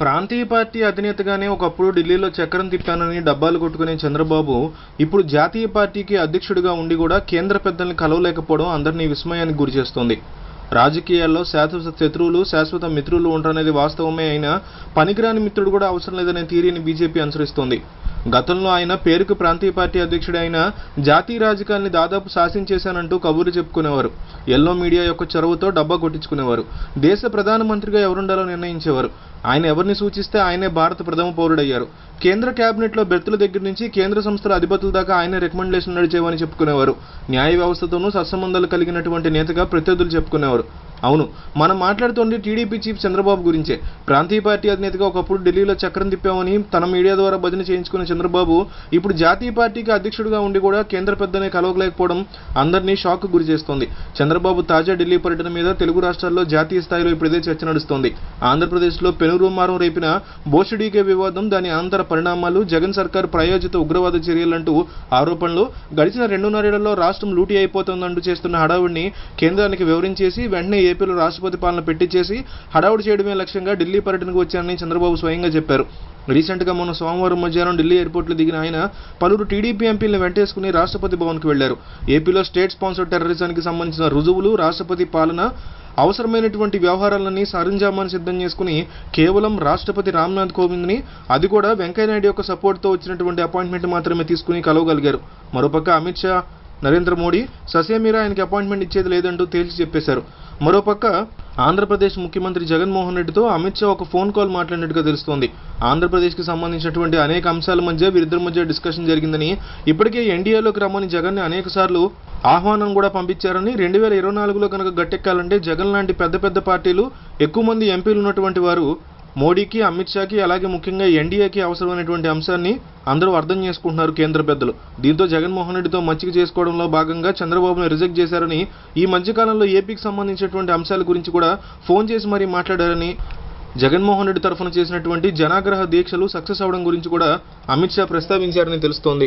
ప్రాంతీయ పార్టీ అధినేతగానే ఒకప్పుడు ఢిల్లీలో చక్రం తిప్పానని డబ్బాలు కొట్టుకునే చంద్రబాబు ఇప్పుడు జాతీయ పార్టీకి అధ్యక్షుడిగా ఉండి కూడా కేంద్ర పెద్దల్ని కలవలేకపోవడం అందరినీ విస్మయానికి గురిచేస్తోంది రాజకీయాల్లో శాశ్వత శత్రువులు శాశ్వత మిత్రులు ఉంటారనేది వాస్తవమే అయినా పనికిరాని మిత్రుడు కూడా అవసరం లేదనే థీరీని బీజేపీ అనుసరిస్తోంది. గతంలో ఆయన పేరుకు ప్రాంతీయ పార్టీ అధ్యక్షుడు అయిన జాతీయ రాజకీయాల్ని దాదాపు శాసించేశానంటూ కబుర్లు చెప్పుకునేవారు. ఎల్లో మీడియా యొక్క చొరవతో డబ్బా కొట్టించుకునేవారు. దేశ ప్రధానమంత్రిగా ఎవరుండాలో నిర్ణయించేవారు. ఆయన ఎవరిని సూచిస్తే ఆయనే భారత ప్రథమ పౌరుడయ్యారు. కేంద్ర కేబినెట్లో బెర్తుల దగ్గర నుంచి కేంద్ర సంస్థల అధిపతుల దాకా ఆయన రికమెండేషన్ నడిచేవని చెప్పుకునేవారు. న్యాయ వ్యవస్థతోనూ సత్సంబంధాలు కలిగినటువంటి నేతగా ప్రత్యర్థులు చెప్పుకునేవారు. అవును. మనం మాట్లాడుతోంది టీడీపీ చీఫ్ చంద్రబాబు గురించే. ప్రాంతీయ పార్టీ అధినేతగా ఒకప్పుడు ఢిల్లీలో చక్రం తిప్పామని తన మీడియా ద్వారా భజన చేయించుకున్న చంద్రబాబు ఇప్పుడు జాతీయ పార్టీకి అధ్యక్షుడిగా ఉండి కూడా కేంద్ర పెద్దనే కలవలేకపోవడం అందరినీ షాక్ గురి చేస్తోంది చంద్రబాబు తాజా ఢిల్లీ పర్యటన మీద తెలుగు రాష్ట్రాల్లో జాతీయ స్థాయిలో ఇప్పుడు ఇదే చర్చ నడుస్తోంది. ఆంధ్రప్రదేశ్లో పెనురుమారం రేపిన బోషడీకే వివాదం దాని అనంతర పరిణామాలు జగన్ సర్కార్ ప్రాయోజిత ఉగ్రవాద చర్యలంటూ ఆరోపణలు. గడిచిన రెండున్నరేళ్ళలో రాష్ట్రం లూటీ అయిపోతుందంటూ చేస్తున్న హడావుడిని కేంద్రానికి వివరించేసి వెంటనే ఏపీలో రాష్ట్రపతి పాలన పెట్టించేసి హడావుడి చేయడమే లక్ష్యంగా ఢిల్లీ పర్యటనకు వచ్చారని చంద్రబాబు స్వయంగా చెప్పారు. రీసెంట్గా మొన్న సోమవారం మధ్యాహ్నం ఢిల్లీ ఎయిర్పోర్ట్లో దిగిన ఆయన పలువురు టీడీపీ ఎంపీలను వెంటేసుకుని రాష్ట్రపతి భవన్కి వెళ్ళారు. ఏపీలో స్టేట్ స్పాన్సర్ టెర్రరిజానికి సంబంధించిన రుజువులు రాష్ట్రపతి పాలన అవసరమైనటువంటి వ్యవహారాలన్నీ సరంజామాన్ని సిద్ధం చేసుకుని కేవలం రాష్ట్రపతి రామ్నాథ్ కోవింద్ని అది కూడా వెంకయ్యనాయుడు యొక్క సపోర్ట్తో వచ్చినటువంటి అపాయింట్మెంట్ మాత్రమే తీసుకుని కలవగలిగారు. మరోపక్క అమిత్ షా నరేంద్ర మోడీ ససేమిరా ఆయనకి అపాయింట్మెంట్ ఇచ్చేది లేదంటూ తేల్చి చెప్పేశారు. మరోపక్క ఆంధ్రప్రదేశ్ ముఖ్యమంత్రి జగన్మోహన్ రెడ్డితో అమిత్ షా ఒక ఫోన్ కాల్ మాట్లాడినట్టుగా తెలుస్తోంది. ఆంధ్రప్రదేశ్కి సంబంధించినటువంటి అనేక అంశాల మధ్య వీరిద్దరి మధ్య డిస్కషన్ జరిగిందని ఇప్పటికే ఎన్డీఏలోకి రమ్మని జగన్ని అనేక సార్లు ఆహ్వానం కూడా పంపించారని రెండు వేల ఇరవై నాలుగులో కనుక గట్టెక్కాలంటే జగన్ లాంటి పెద్ద పెద్ద పార్టీలు ఎక్కువ మంది ఎంపీలు ఉన్నటువంటి వారు మోడీకి అమిత్ షాకి అలాగే ముఖ్యంగా ఎన్డీఏకి అవసరమైనటువంటి అంశాన్ని అందరూ అర్థం చేసుకుంటున్నారు కేంద్ర పెద్దలు. దీంతో జగన్మోహన్ రెడ్డితో మచ్చిక చేసుకోవడంలో భాగంగా చంద్రబాబును రిజెక్ట్ చేశారని ఈ మధ్యకాలంలో ఏపీకి సంబంధించినటువంటి అంశాల గురించి కూడా ఫోన్ చేసి మరీ మాట్లాడారని జగన్మోహన్ రెడ్డి తరఫున చేసినటువంటి జనాగ్రహ దీక్షలు సక్సెస్ అవడం గురించి కూడా అమిత్ షా ప్రస్తావించారని తెలుస్తోంది.